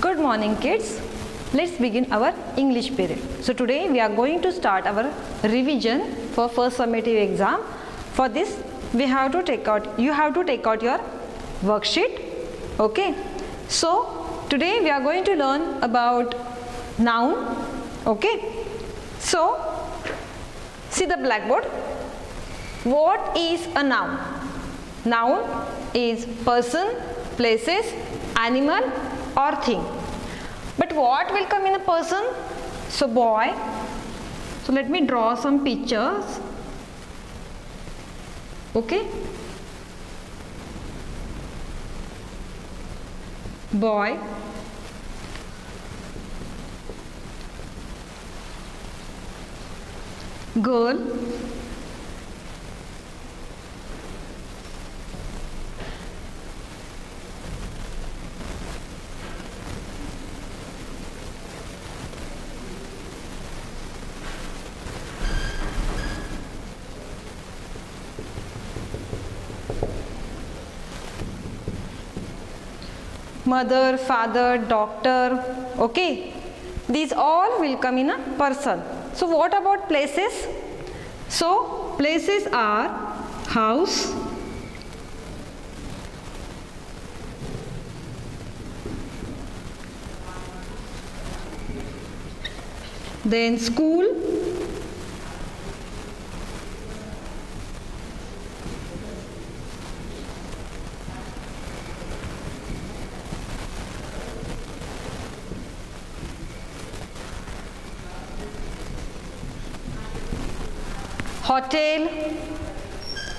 Good morning kids. Let's begin our English period. So today we are going to start our revision for first summative exam. For this we have to take out you have to take out your worksheet. Okay. So today we are going to learn about noun. Okay. So see the blackboard. What is a noun? Noun is person, places, animal or thing. But what will come in a person? So boy. So let me draw some pictures. Okay. Boy. Girl. Mother, father, doctor, okay. These all will come in a person. So what about places? So places are house, then school, hotel,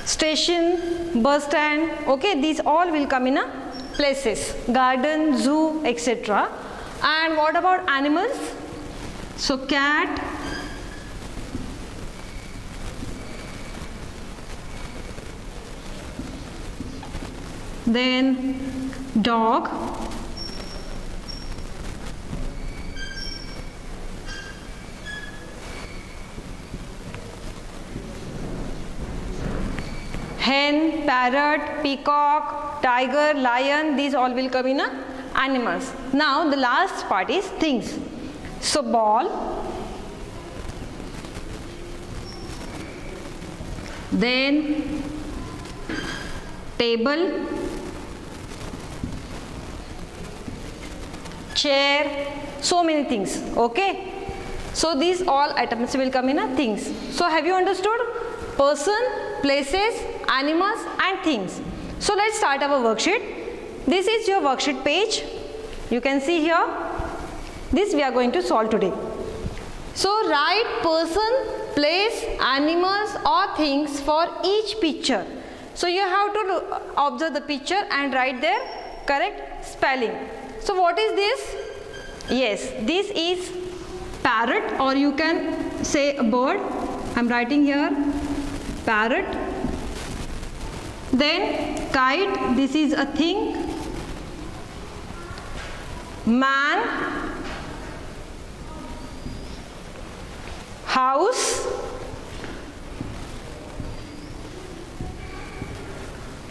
station, bus stand, okay, these all will come in a places, garden, zoo, etc. And what about animals? So cat, then dog, hen, parrot, peacock, tiger, lion, these all will come in a animals. Now the last part is things. So ball, then table, chair, so many things, okay. So these all items will come in a things. So have you understood? Person, places, animals and things. So let's start our worksheet. This is your worksheet page. You can see here. This we are going to solve today. So write person, place, animals or things for each picture. So you have to observe the picture and write their correct spelling. So what is this? Yes, this is parrot or you can say a bird. I am writing here parrot then kite this is a thing. Man house.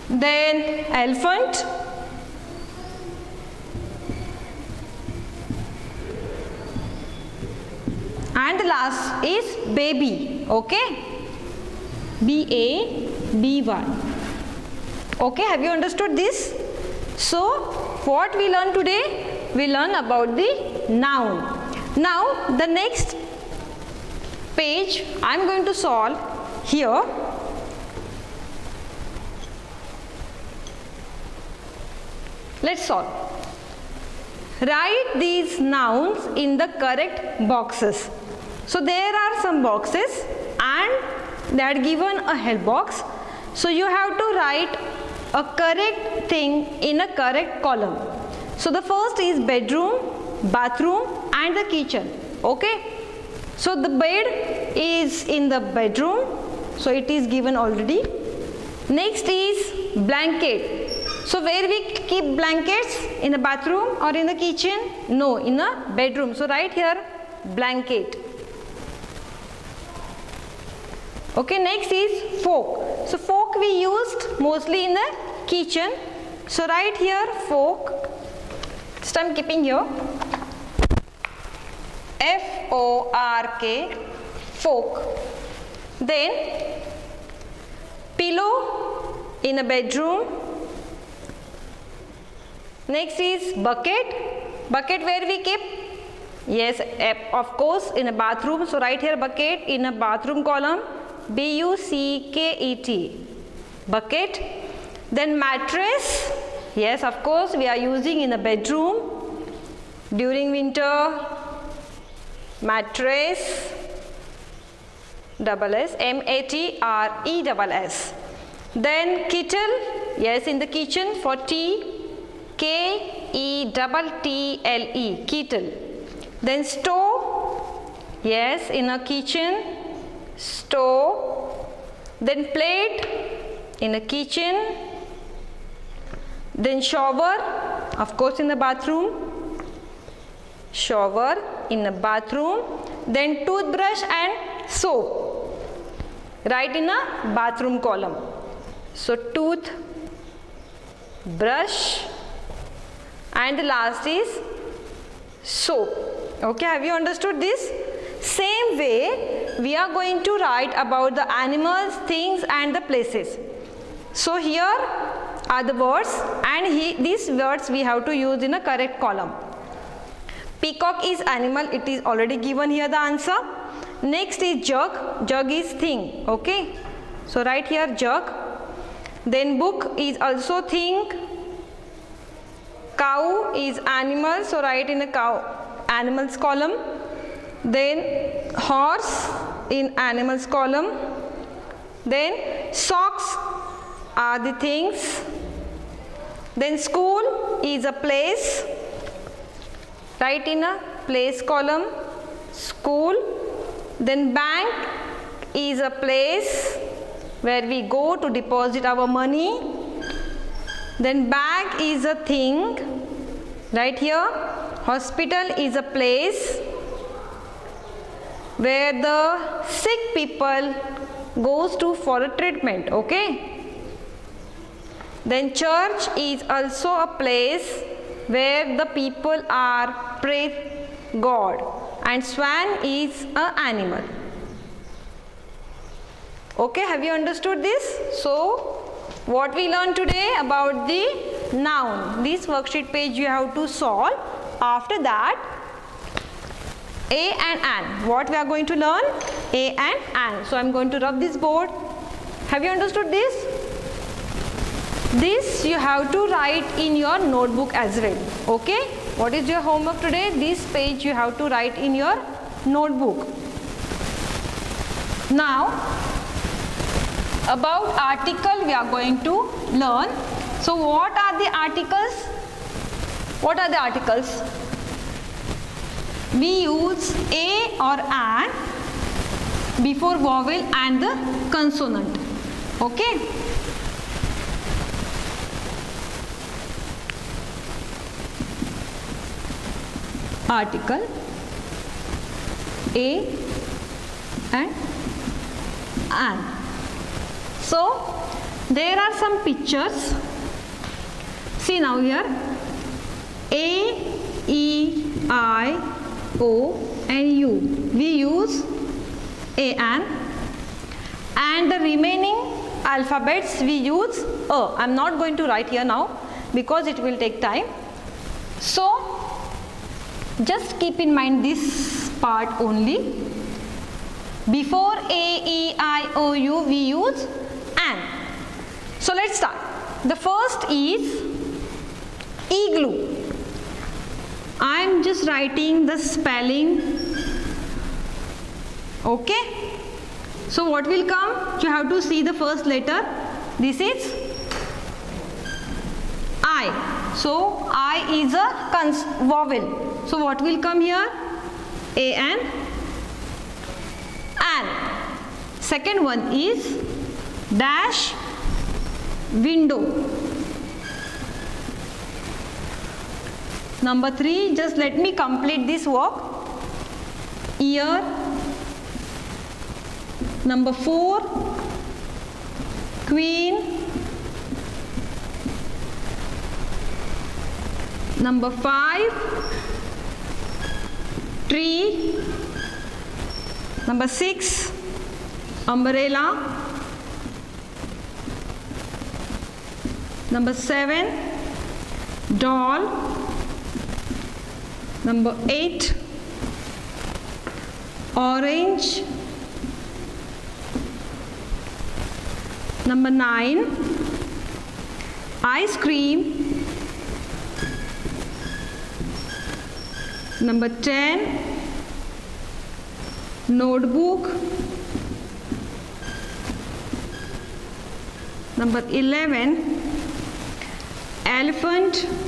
Then elephant. And last is baby okay? B a b 1 okay have you understood this? So what we learn today we learn about the noun. Now the next page i am going to solve here. Let's solve. Write these nouns in the correct boxes. So there are some boxes and they are given a help box. So you have to write a correct thing in a correct column. So the first is bedroom, bathroom and the kitchen. Okay. So the bed is in the bedroom. So it is given already. Next is blanket. So where we keep blankets? In the bathroom or in the kitchen? No, in a bedroom. So right here blanket. Okay, next is fork. So fork we used mostly in the kitchen. So right here fork. So I'm keeping here F O R K fork. Then pillow in a bedroom. Next is bucket. Bucket where we keep? Yes, eh, of course in a bathroom. So right here bucket in a bathroom column. B U C K E T. Bucket. Then mattress. Yes, of course we are using in a bedroom during winter. Mattress double S M A T R E double S. Then kettle, yes in the kitchen for tea K E double T L E kettle. Then stove, yes in a kitchen stove. Then plate in a kitchen. Then shower, of course in the bathroom. Shower in a bathroom. Then toothbrush and soap right in a bathroom column. So tooth, brush and the last is soap. Okay, have you understood this? Same way we are going to write about the animals, things and the places. So here are the words and he, these words we have to use in a correct column. Peacock is animal, it is already given here the answer. Next is jug, jug is thing, okay. So write here jug. Then book is also thing. Cow is animal, so write in the cow animals column. Then horse in animals column. Then socks are the things. Then school is a place. Write in a place column. School then bank is a place where we go to deposit our money. Then bag is a thing right here. Hospital is a place where the sick people goes to for a treatment okay then church is also a place where the people are pray god and swan is an animal. Okay, have you understood this? So, what we learned today about the noun. This worksheet page you have to solve. After that, a and an. What we are going to learn? A and an. So, I am going to rub this board. Have you understood this? This you have to write in your notebook as well. Okay? What is your homework today? This page you have to write in your notebook. Now, about article we are going to learn. So, what are the articles? What are the articles? We use a or an before vowel and the consonant. Okay. article a and an. So there are some pictures. See now here A, E, I, O and U. We use A and and the remaining alphabets we use A. I am not going to write here now because it will take time. So just keep in mind this part only. Before A, E, I, O, U we use AN. So let's start. The first is igloo. I am just writing the spelling. Okay. So what will come? You have to see the first letter. This is I. So I is a vowel. So what will come here? A and and. Second one is dash window. Number three, just let me complete this work. Ear. Number four, queen. Number 5 tree. Number 6 umbrella. Number 7 doll. Number 8 orange. Number 9 ice cream. Number 10 notebook. Number 11 elephant.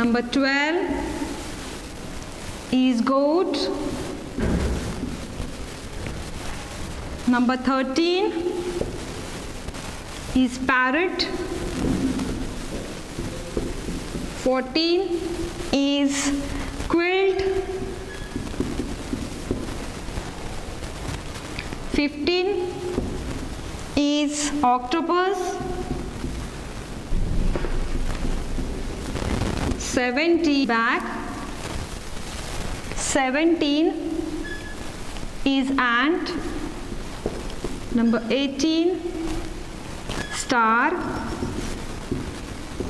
Number 12 is goat. Number 13 is parrot. 14 is quilt. 15 is octopus. 70 back. 17 is ant. Number 18 star.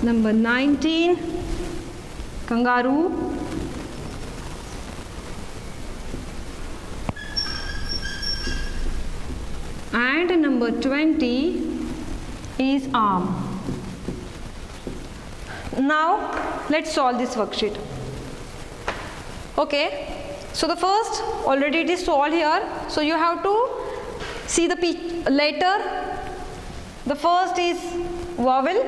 Number 19 kangaroo. And number 20 is arm. Now let's solve this worksheet. Okay, so the first already it is solved here. So you have to see the letter. The first is vowel.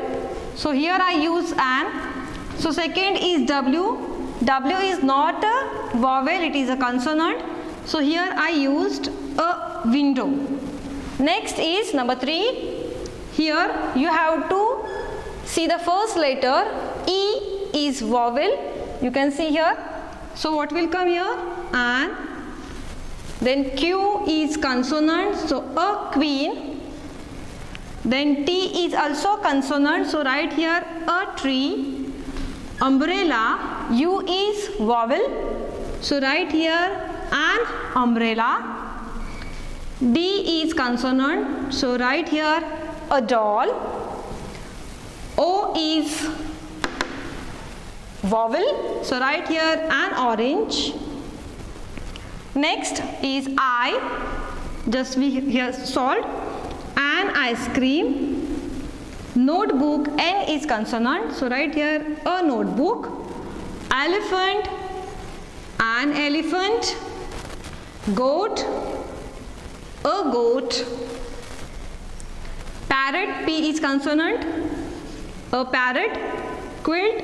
So here I use an. So second is W. W is not a vowel, it is a consonant. So here I used a window. Next is number 3. Here you have to see the first letter E is vowel. You can see here. So what will come here? An. Then Q is consonant. So a queen. Then T is also consonant. So write here a tree. Umbrella. U is vowel. So write here an umbrella. D is consonant. So write here a doll. O is vowel. So write here an orange. Next is I. Just we here salt. An ice cream. Notebook. N is consonant. So write here a notebook. Elephant. An elephant. Goat a goat. Parrot, P is consonant. A parrot. Quilt,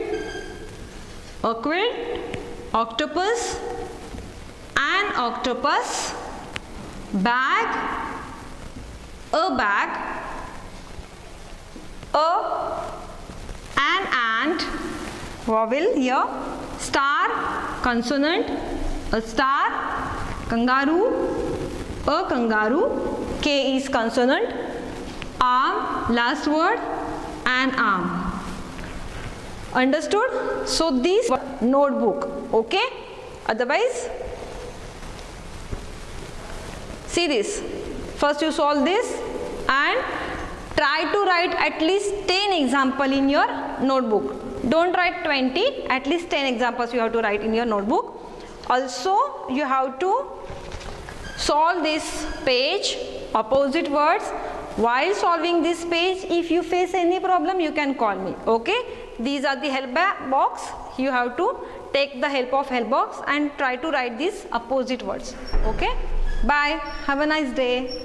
a quilt. Octopus, an octopus. Bag, a bag. A, an ant. Vowel here. Star, consonant. A star. Kangaroo, a kangaroo. K is consonant. Arm, last word, an arm. Understood? So this notebook, okay? Otherwise, see this. First you solve this and try to write at least 10 example in your notebook. Don't write 20, at least 10 examples you have to write in your notebook. Also, you have to solve this page opposite words while solving this page if you face any problem you can call me okay these are the help box. You have to take the help of help box and try to write these opposite words. Okay? Bye. Have a nice day